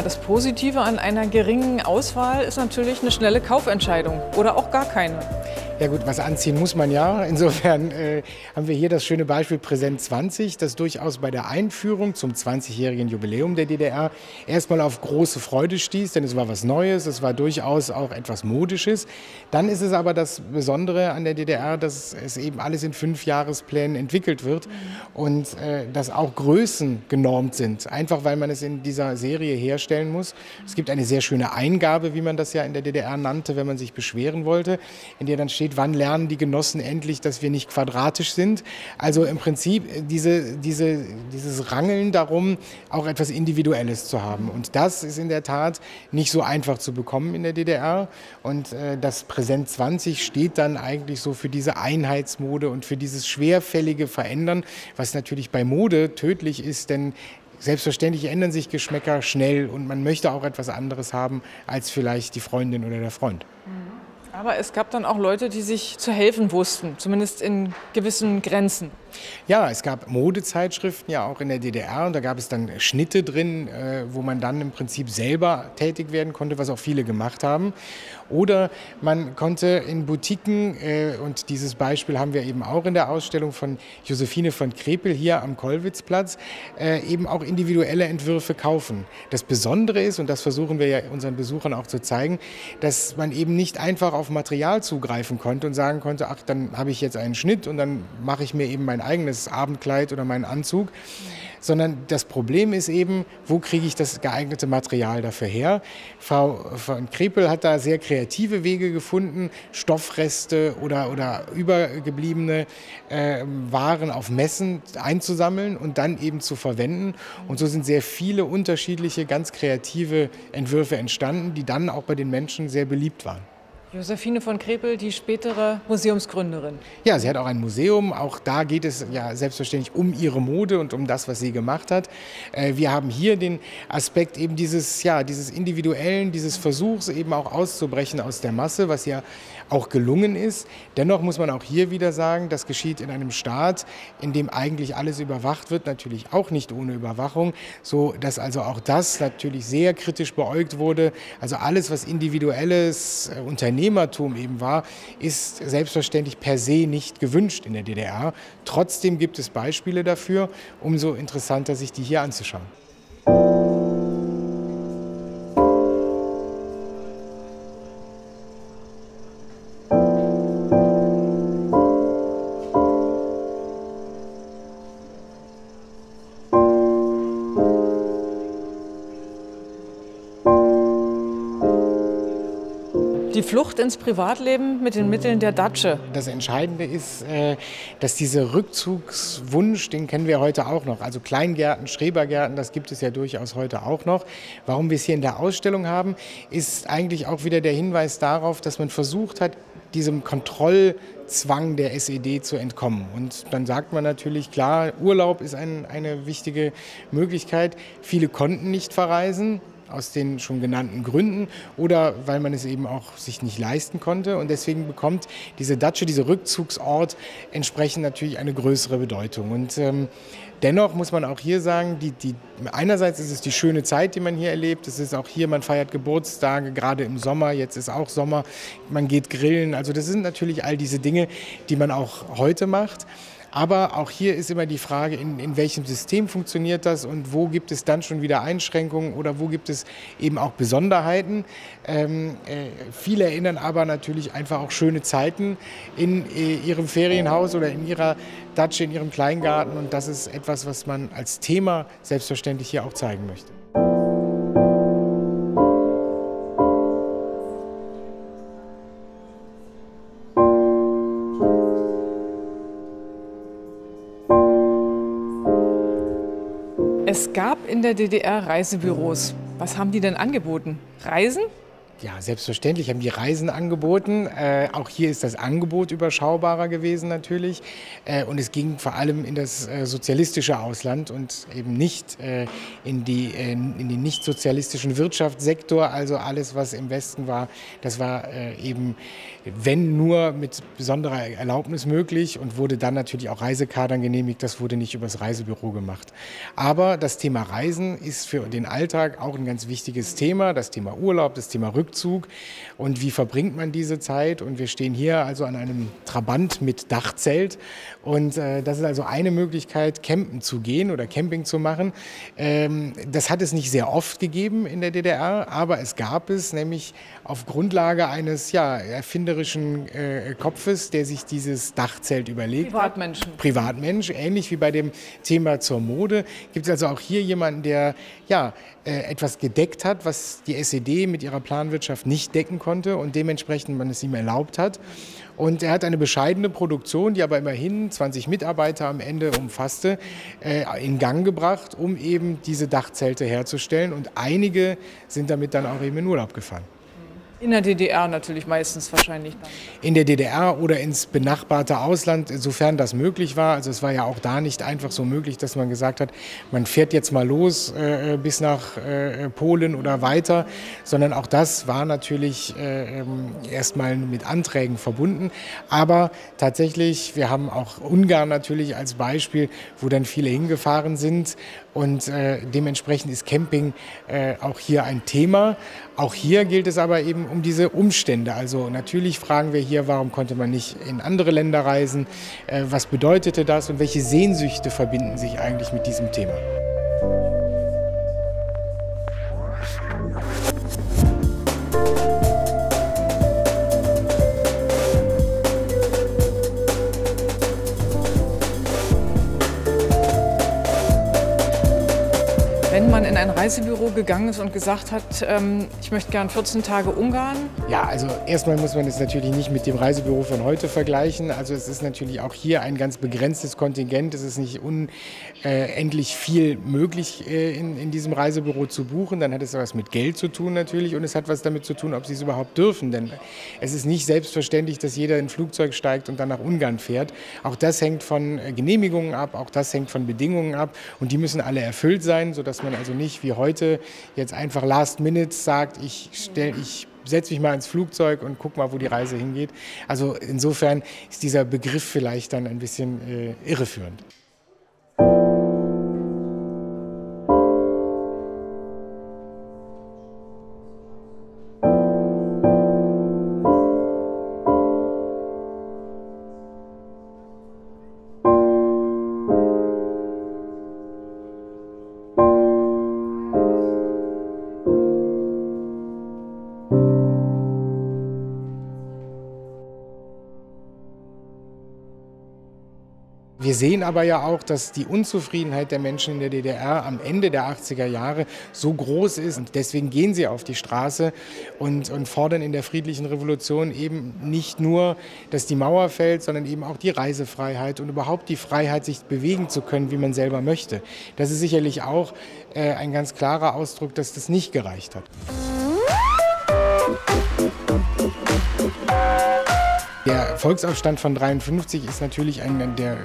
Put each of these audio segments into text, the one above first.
das Positive an einer geringen Auswahl ist natürlich eine schnelle Kaufentscheidung oder auch gar keine. Ja gut, was anziehen muss man ja. Insofern äh, haben wir hier das schöne Beispiel Präsent 20, das durchaus bei der Einführung zum 20-jährigen Jubiläum der DDR erstmal auf große Freude stieß, denn es war was Neues, es war durchaus auch etwas Modisches. Dann ist es aber das Besondere an der DDR, dass es eben alles in fünf Jahresplänen entwickelt wird und äh, dass auch Größen genormt sind, einfach weil man es in dieser Serie herstellen muss. Es gibt eine sehr schöne Eingabe, wie man das ja in der DDR nannte, wenn man sich beschweren wollte, in der dann steht, steht, wann lernen die Genossen endlich, dass wir nicht quadratisch sind. Also im Prinzip äh, diese, diese, dieses Rangeln darum, auch etwas Individuelles zu haben. Und das ist in der Tat nicht so einfach zu bekommen in der DDR. Und äh, das Präsent 20 steht dann eigentlich so für diese Einheitsmode und für dieses schwerfällige Verändern, was natürlich bei Mode tödlich ist, denn Selbstverständlich ändern sich Geschmäcker schnell und man möchte auch etwas anderes haben als vielleicht die Freundin oder der Freund. Mhm. Aber es gab dann auch Leute, die sich zu helfen wussten, zumindest in gewissen Grenzen. Ja, es gab Modezeitschriften ja auch in der DDR und da gab es dann Schnitte drin, äh, wo man dann im Prinzip selber tätig werden konnte, was auch viele gemacht haben. Oder man konnte in Boutiquen, äh, und dieses Beispiel haben wir eben auch in der Ausstellung von Josephine von Krepel hier am Kollwitzplatz, äh, eben auch individuelle Entwürfe kaufen. Das Besondere ist, und das versuchen wir ja unseren Besuchern auch zu zeigen, dass man eben nicht einfach auf Material zugreifen konnte und sagen konnte, ach, dann habe ich jetzt einen Schnitt und dann mache ich mir eben mein eigenes Abendkleid oder meinen Anzug, sondern das Problem ist eben, wo kriege ich das geeignete Material dafür her? Frau von Krepel hat da sehr kreative Wege gefunden, Stoffreste oder, oder übergebliebene äh, Waren auf Messen einzusammeln und dann eben zu verwenden. Und so sind sehr viele unterschiedliche, ganz kreative Entwürfe entstanden, die dann auch bei den Menschen sehr beliebt waren. Josephine von Krepel, die spätere Museumsgründerin. Ja, sie hat auch ein Museum. Auch da geht es ja selbstverständlich um ihre Mode und um das, was sie gemacht hat. Äh, wir haben hier den Aspekt eben dieses, ja, dieses individuellen, dieses Versuchs eben auch auszubrechen aus der Masse, was ja auch gelungen ist. Dennoch muss man auch hier wieder sagen, das geschieht in einem Staat, in dem eigentlich alles überwacht wird, natürlich auch nicht ohne Überwachung, so dass also auch das natürlich sehr kritisch beäugt wurde. Also alles, was individuelles äh, Unternehmertum eben war, ist selbstverständlich per se nicht gewünscht in der DDR. Trotzdem gibt es Beispiele dafür, umso interessanter sich die hier anzuschauen. Die Flucht ins Privatleben mit den Mitteln der Datsche. Das Entscheidende ist, äh, dass dieser Rückzugswunsch, den kennen wir heute auch noch. Also Kleingärten, Schrebergärten, das gibt es ja durchaus heute auch noch. Warum wir es hier in der Ausstellung haben, ist eigentlich auch wieder der Hinweis darauf, dass man versucht hat, diesem Kontrollzwang der SED zu entkommen. Und dann sagt man natürlich, klar, Urlaub ist ein, eine wichtige Möglichkeit. Viele konnten nicht verreisen, aus den schon genannten Gründen oder weil man es eben auch sich nicht leisten konnte. Und deswegen bekommt diese Datsche, dieser Rückzugsort entsprechend natürlich eine größere Bedeutung. Und ähm, dennoch muss man auch hier sagen, die, die, einerseits ist es die schöne Zeit, die man hier erlebt. Es ist auch hier, man feiert Geburtstage, gerade im Sommer. Jetzt ist auch Sommer, man geht grillen. Also das sind natürlich all diese Dinge, die man auch heute macht. Aber auch hier ist immer die Frage, in, in welchem System funktioniert das und wo gibt es dann schon wieder Einschränkungen oder wo gibt es eben auch Besonderheiten. Ähm, äh, viele erinnern aber natürlich einfach auch schöne Zeiten in äh, ihrem Ferienhaus oder in ihrer Datsche, in ihrem Kleingarten und das ist etwas, was man als Thema selbstverständlich hier auch zeigen möchte. Es gab in der DDR Reisebüros. Was haben die denn angeboten? Reisen? Ja, selbstverständlich haben die Reisen angeboten. Äh, auch hier ist das Angebot überschaubarer gewesen natürlich. Äh, und es ging vor allem in das äh, sozialistische Ausland und eben nicht äh, in, die, in den nicht sozialistischen Wirtschaftssektor. Also alles, was im Westen war, das war äh, eben, wenn nur mit besonderer Erlaubnis möglich und wurde dann natürlich auch Reisekadern genehmigt. Das wurde nicht übers Reisebüro gemacht. Aber das Thema Reisen ist für den Alltag auch ein ganz wichtiges Thema. Das Thema Urlaub, das Thema Rückzug. Rückzug und wie verbringt man diese Zeit. Und wir stehen hier also an einem Trabant mit Dachzelt und äh, das ist also eine Möglichkeit, campen zu gehen oder Camping zu machen. Ähm, das hat es nicht sehr oft gegeben in der DDR, aber es gab es nämlich auf Grundlage eines ja, erfinderischen äh, Kopfes, der sich dieses Dachzelt überlegt Privatmenschen. hat. Privatmensch, ähnlich wie bei dem Thema zur Mode. Gibt es also auch hier jemanden, der ja, etwas gedeckt hat, was die SED mit ihrer Planwirtschaft nicht decken konnte und dementsprechend man es ihm erlaubt hat. Und er hat eine bescheidene Produktion, die aber immerhin 20 Mitarbeiter am Ende umfasste, äh, in Gang gebracht, um eben diese Dachzelte herzustellen. Und einige sind damit dann auch eben in Urlaub gefahren. In der DDR natürlich meistens wahrscheinlich. Dann. In der DDR oder ins benachbarte Ausland, sofern das möglich war. Also es war ja auch da nicht einfach so möglich, dass man gesagt hat, man fährt jetzt mal los äh, bis nach äh, Polen oder weiter, sondern auch das war natürlich äh, ähm, erstmal mit Anträgen verbunden. Aber tatsächlich, wir haben auch Ungarn natürlich als Beispiel, wo dann viele hingefahren sind und äh, dementsprechend ist Camping äh, auch hier ein Thema. Auch hier gilt es aber eben um diese Umstände. Also natürlich fragen wir hier, warum konnte man nicht in andere Länder reisen? Äh, was bedeutete das und welche Sehnsüchte verbinden sich eigentlich mit diesem Thema? Wenn man in ein Reisebüro gegangen ist und gesagt hat, ähm, ich möchte gern 14 Tage Ungarn? Ja, also erstmal muss man es natürlich nicht mit dem Reisebüro von heute vergleichen. Also es ist natürlich auch hier ein ganz begrenztes Kontingent. Es ist nicht unendlich viel möglich äh, in, in diesem Reisebüro zu buchen. Dann hat es was mit Geld zu tun natürlich und es hat was damit zu tun, ob sie es überhaupt dürfen. Denn es ist nicht selbstverständlich, dass jeder in ein Flugzeug steigt und dann nach Ungarn fährt. Auch das hängt von äh, Genehmigungen ab, auch das hängt von Bedingungen ab und die müssen alle erfüllt sein, sodass man also nicht wie heute jetzt einfach last minute sagt, ich, stell, ich setze mich mal ins Flugzeug und guck mal, wo die Reise hingeht. Also insofern ist dieser Begriff vielleicht dann ein bisschen äh, irreführend. Wir sehen aber ja auch, dass die Unzufriedenheit der Menschen in der DDR am Ende der 80er Jahre so groß ist. Und deswegen gehen sie auf die Straße und, und fordern in der friedlichen Revolution eben nicht nur, dass die Mauer fällt, sondern eben auch die Reisefreiheit und überhaupt die Freiheit, sich bewegen zu können, wie man selber möchte. Das ist sicherlich auch äh, ein ganz klarer Ausdruck, dass das nicht gereicht hat. Der Volksaufstand von 53 ist natürlich ein, der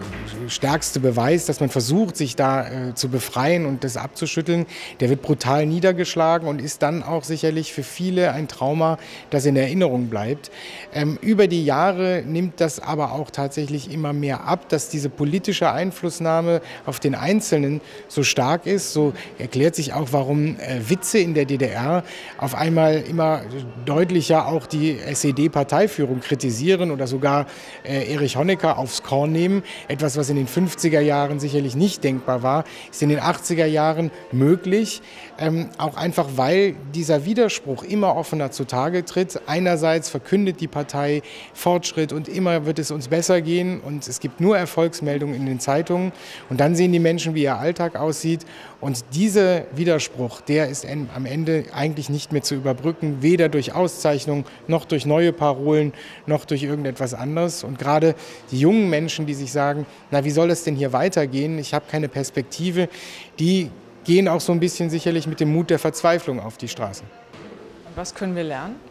stärkste Beweis, dass man versucht, sich da äh, zu befreien und das abzuschütteln. Der wird brutal niedergeschlagen und ist dann auch sicherlich für viele ein Trauma, das in Erinnerung bleibt. Ähm, über die Jahre nimmt das aber auch tatsächlich immer mehr ab, dass diese politische Einflussnahme auf den Einzelnen so stark ist. So erklärt sich auch, warum äh, Witze in der DDR auf einmal immer deutlicher auch die SED-Parteiführung kritisieren oder sogar äh, Erich Honecker aufs Korn nehmen. Etwas, was in den 50er Jahren sicherlich nicht denkbar war, ist in den 80er Jahren möglich. Ähm, auch einfach, weil dieser Widerspruch immer offener zutage tritt. Einerseits verkündet die Partei Fortschritt und immer wird es uns besser gehen und es gibt nur Erfolgsmeldungen in den Zeitungen. Und dann sehen die Menschen, wie ihr Alltag aussieht. Und dieser Widerspruch, der ist am Ende eigentlich nicht mehr zu überbrücken, weder durch Auszeichnungen noch durch neue Parolen noch durch irgendetwas anderes. Und gerade die jungen Menschen, die sich sagen, na, wie soll es denn hier weitergehen? Ich habe keine Perspektive, die gehen auch so ein bisschen sicherlich mit dem Mut der Verzweiflung auf die Straßen. was können wir lernen?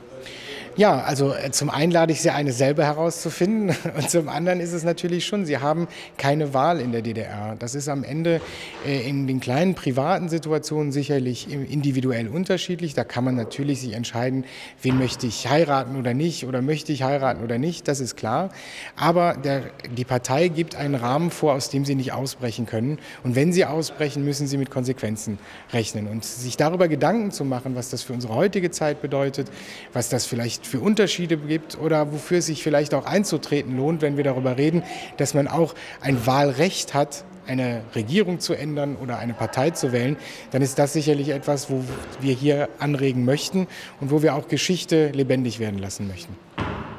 Ja, also äh, zum einen lade ich Sie eine selber herauszufinden und zum anderen ist es natürlich schon, Sie haben keine Wahl in der DDR. Das ist am Ende äh, in den kleinen privaten Situationen sicherlich individuell unterschiedlich. Da kann man natürlich sich entscheiden, wen möchte ich heiraten oder nicht oder möchte ich heiraten oder nicht, das ist klar. Aber der, die Partei gibt einen Rahmen vor, aus dem Sie nicht ausbrechen können. Und wenn Sie ausbrechen, müssen Sie mit Konsequenzen rechnen. Und sich darüber Gedanken zu machen, was das für unsere heutige Zeit bedeutet, was das vielleicht für Unterschiede gibt oder wofür es sich vielleicht auch einzutreten lohnt, wenn wir darüber reden, dass man auch ein Wahlrecht hat, eine Regierung zu ändern oder eine Partei zu wählen, dann ist das sicherlich etwas, wo wir hier anregen möchten und wo wir auch Geschichte lebendig werden lassen möchten.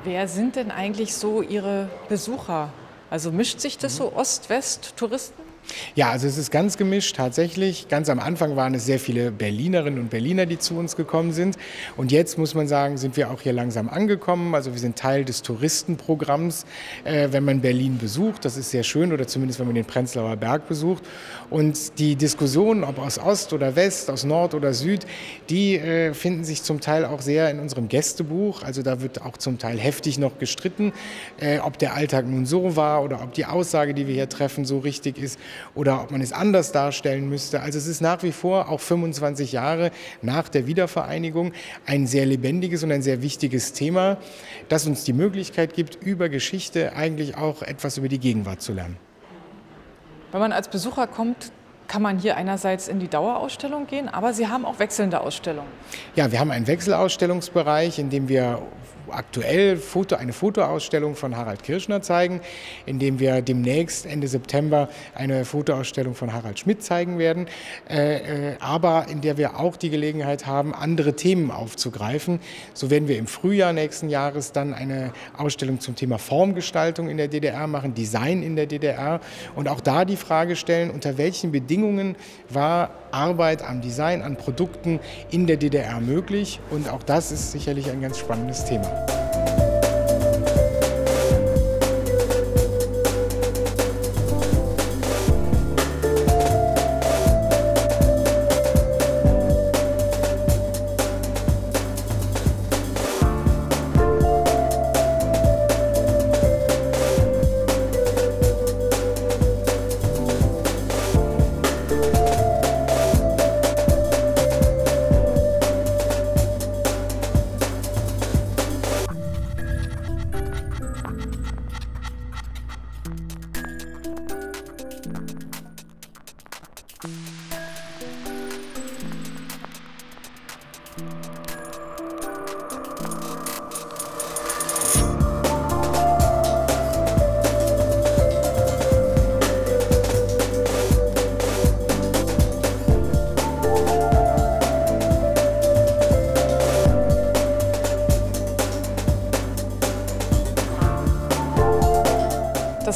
Wer sind denn eigentlich so Ihre Besucher? Also mischt sich das so Ost-West-Touristen? Ja, also es ist ganz gemischt tatsächlich. Ganz am Anfang waren es sehr viele Berlinerinnen und Berliner, die zu uns gekommen sind. Und jetzt muss man sagen, sind wir auch hier langsam angekommen. Also wir sind Teil des Touristenprogramms, äh, wenn man Berlin besucht. Das ist sehr schön oder zumindest wenn man den Prenzlauer Berg besucht. Und die Diskussionen, ob aus Ost oder West, aus Nord oder Süd, die äh, finden sich zum Teil auch sehr in unserem Gästebuch. Also da wird auch zum Teil heftig noch gestritten, äh, ob der Alltag nun so war oder ob die Aussage, die wir hier treffen, so richtig ist oder ob man es anders darstellen müsste. Also es ist nach wie vor, auch 25 Jahre nach der Wiedervereinigung, ein sehr lebendiges und ein sehr wichtiges Thema, das uns die Möglichkeit gibt, über Geschichte eigentlich auch etwas über die Gegenwart zu lernen. Wenn man als Besucher kommt, kann man hier einerseits in die Dauerausstellung gehen, aber Sie haben auch wechselnde Ausstellungen. Ja, wir haben einen Wechselausstellungsbereich, in dem wir aktuell Foto, eine Fotoausstellung von Harald Kirschner zeigen, in dem wir demnächst Ende September eine Fotoausstellung von Harald Schmidt zeigen werden, äh, äh, aber in der wir auch die Gelegenheit haben, andere Themen aufzugreifen. So werden wir im Frühjahr nächsten Jahres dann eine Ausstellung zum Thema Formgestaltung in der DDR machen, Design in der DDR und auch da die Frage stellen, unter welchen Bedingungen war Arbeit am Design, an Produkten in der DDR möglich und auch das ist sicherlich ein ganz spannendes Thema.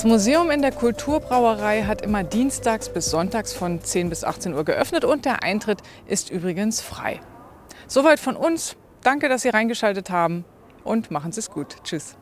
Das Museum in der Kulturbrauerei hat immer dienstags bis sonntags von 10 bis 18 Uhr geöffnet und der Eintritt ist übrigens frei. Soweit von uns. Danke, dass Sie reingeschaltet haben und machen Sie es gut. Tschüss.